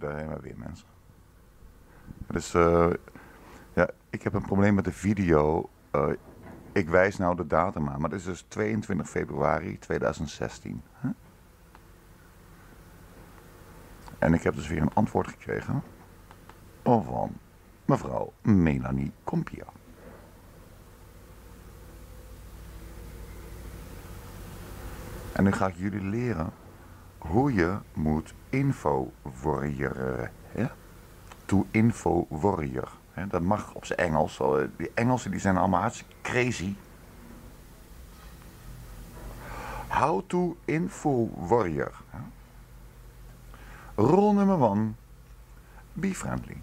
daar hebben we weer mensen. Dus eh, ja, ik heb een probleem met de video. Eh, ik wijs nou de datum aan, maar het is dus 22 februari 2016. hè? En ik heb dus weer een antwoord gekregen van mevrouw Melanie Kompia. En nu ga ik jullie leren hoe je moet info warrior. To info warrior. Hè? Dat mag op zijn Engels. zo, Die Engelsen die zijn allemaal hartstikke crazy. How to info warrior. Rule nummer 1. Be friendly.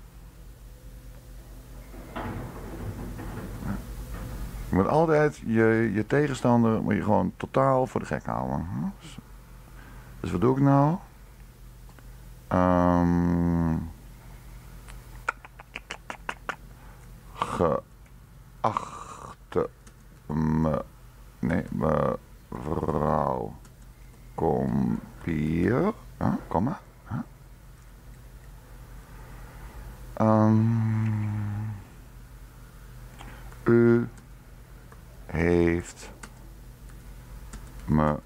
Je moet altijd je, je tegenstander moet je gewoon totaal voor de gek houden. hè? Dus, wat doe ik nou? Ehm geachte me, nee, mevrouw Kompier, huh? kom maar. huh? Ehm, u heeft me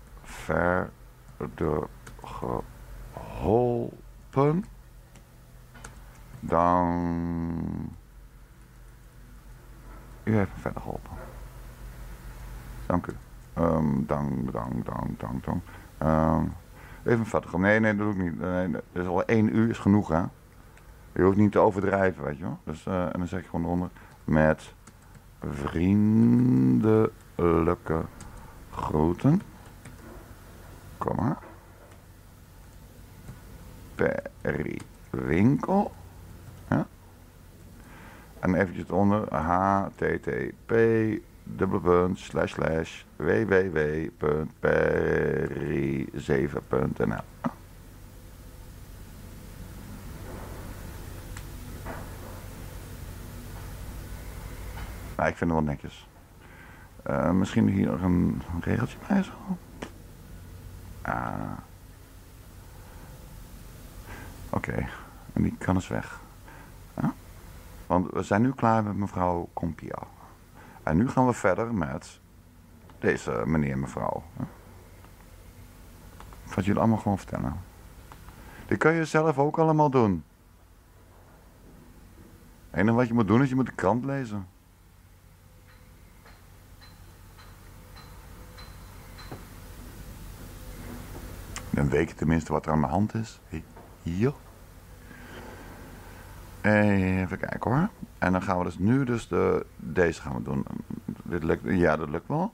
verder geholpen. Dan. U heeft me verder geholpen. Dank u. Ehm, dank, dank, dank, dank, dank. Ehm, even verder. Nee, nee, dat doe ik niet. Nee, dus al één uur is genoeg, hè. Je hoeft niet te overdrijven, weet je wel. Dus, eh, en dan zeg je gewoon eronder. Met vriendelijke groeten. Kom maar. Perry Winkel. Ja. En eventjes eronder. http slash slash www.perry7.nl Nou, ik vind het wel netjes. Eh, misschien hier nog een, een regeltje bij zo. Ah. Oké, en die kan eens weg. Ja? Want we zijn nu klaar met mevrouw Compia. En nu gaan we verder met deze meneer en mevrouw. hè. Ik jullie allemaal gewoon vertellen. Dit kan je zelf ook allemaal doen. Het enige wat je moet doen is je moet de krant lezen. Dan weet je tenminste wat er aan de hand is. Hier. Even kijken hoor. En dan gaan we dus nu dus de, deze gaan we doen. Dit lukt, ja, dat lukt wel.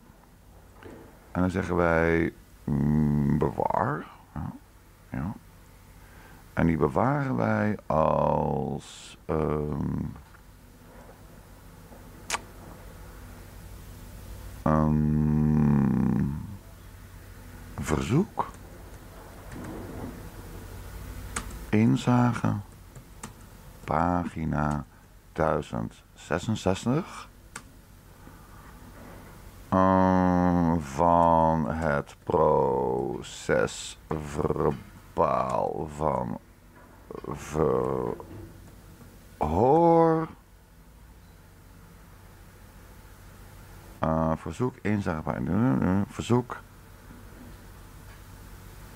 En dan zeggen wij mm, bewaar. Ja, ja. En die bewaren wij als ehm, een verzoek. Inzage. Pagina 1066. Eh, van het proces verbaal van verhoor. Eh, verzoek, inzage, verzoek.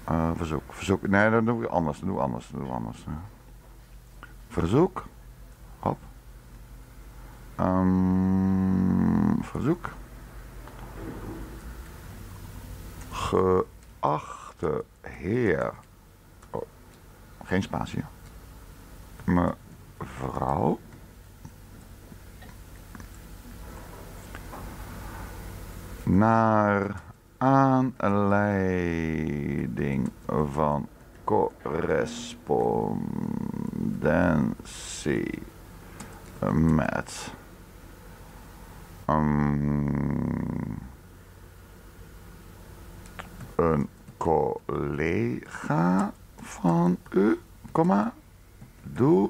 Eh, verzoek, verzoek. Nee, dat doe ik anders. Doe anders. Doe anders. Verzoek. Hop. Ehm, verzoek. Geachte heer. Oh, geen spatie. Mevrouw. Naar aanleiding van correspondentie met um, een collega van u, komma, doe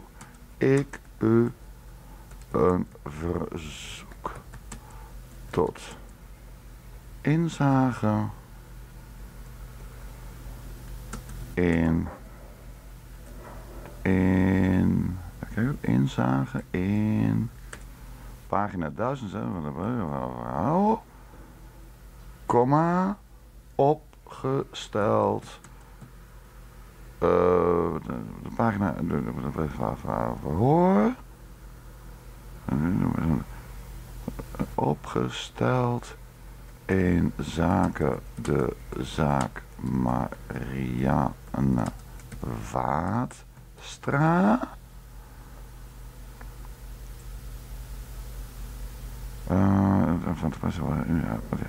ik u een verzoek. Tot inzage in in, kijk, inzage in pagina 1000, komma, opgesteld, uh, de, de, pagina, de, de, de, verhoor, opgesteld in zaken de zaak Marianne Vaatstra. Van de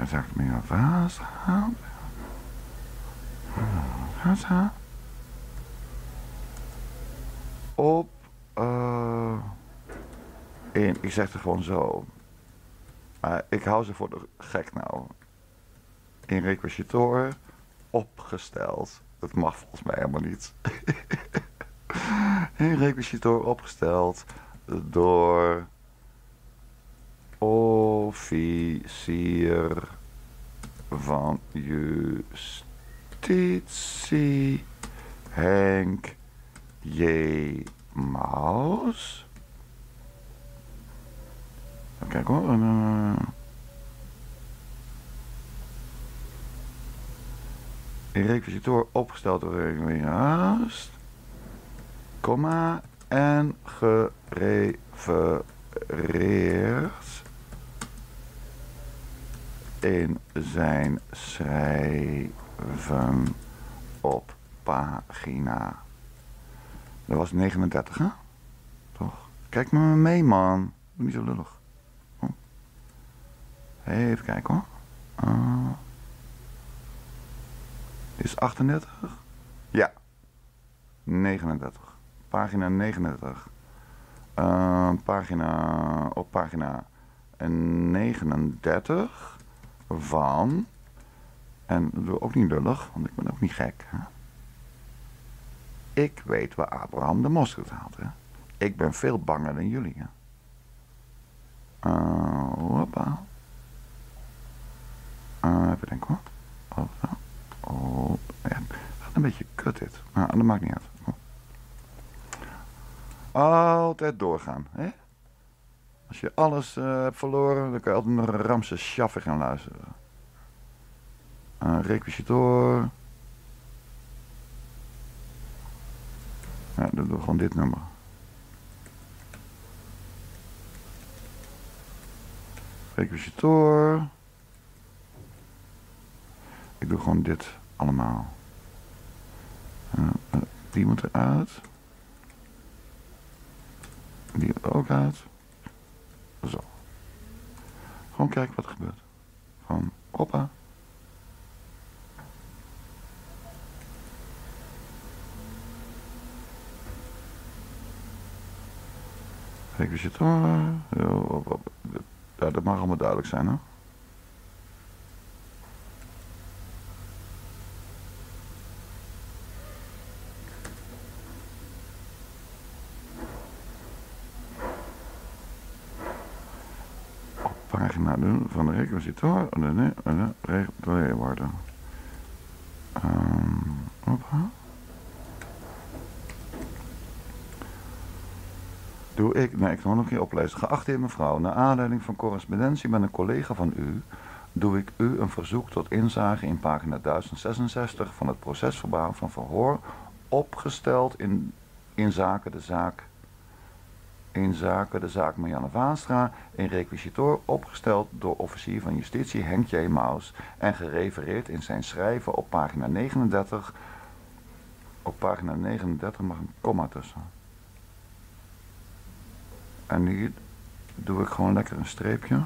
zaak Marianne Vaatstra. Vaatstra. Op, uh, ik zeg het gewoon zo. Uh, ik hou ze voor de gek nou. In requisitor opgesteld. Dat mag volgens mij helemaal niet. in requisitor opgesteld door officier van justitie Henk J. Maus. Kijk hoor. Uh, in requisitor opgesteld door Haast, komma, en gerefereerd in zijn schrijven op pagina. Dat was 39, hè? Toch? Kijk me mee, man. Doe niet zo lullig. Even kijken hoor. Uh, is 38? Ja. 39. Pagina 39. Uh, pagina, op pagina 39 van... En dat doe ook niet lullig, want ik ben ook niet gek. Hè? Ik weet waar Abraham de mosterd haalt. Hè? Ik ben veel banger dan jullie. Hè? Uh, hoppa. Uh, even denken hoor. Oh, oh, ja. Gaat een beetje kut dit. Maar dat maakt niet uit. Altijd doorgaan. Hè? Als je alles uh, hebt verloren, dan kan je altijd een Ramse Schaffer gaan luisteren. Uh, requisitor. Ja, dan doen we gewoon dit nummer. Requisitor. Ik doe gewoon dit allemaal. Die moet eruit. Die ook uit. Zo. Gewoon kijken wat er gebeurt. Gewoon, hoppa. Requisitor. Ja, dat mag allemaal duidelijk zijn, hoor. Pagina doen van de requisitor en regel worden. Um, hoppa. Doe ik, nee, ik ga nog een keer oplezen. Geachte mevrouw, naar aanleiding van correspondentie met een collega van u, doe ik u een verzoek tot inzage in pagina 1066 van het procesverbaal van verhoor, opgesteld in, in zaken de zaak in zaken de zaak Marianne Vaanstra in requisitor opgesteld door officier van justitie Henk J. Maus en gerefereerd in zijn schrijven op pagina 39. Op pagina 39 mag een komma tussen. En hier doe ik gewoon lekker een streepje.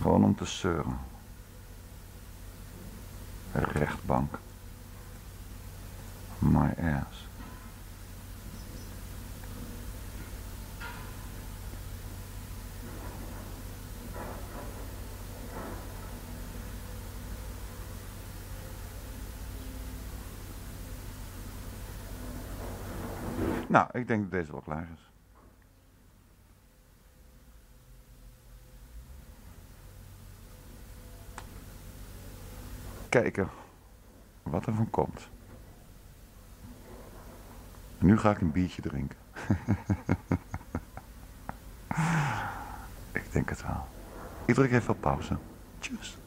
Gewoon om te zeuren. Rechtbank. My ass. Nou, ik denk dat deze wel klaar is. Kijken wat er van komt. En nu ga ik een biertje drinken. ik denk het wel. Ik druk even op pauze. Tjus.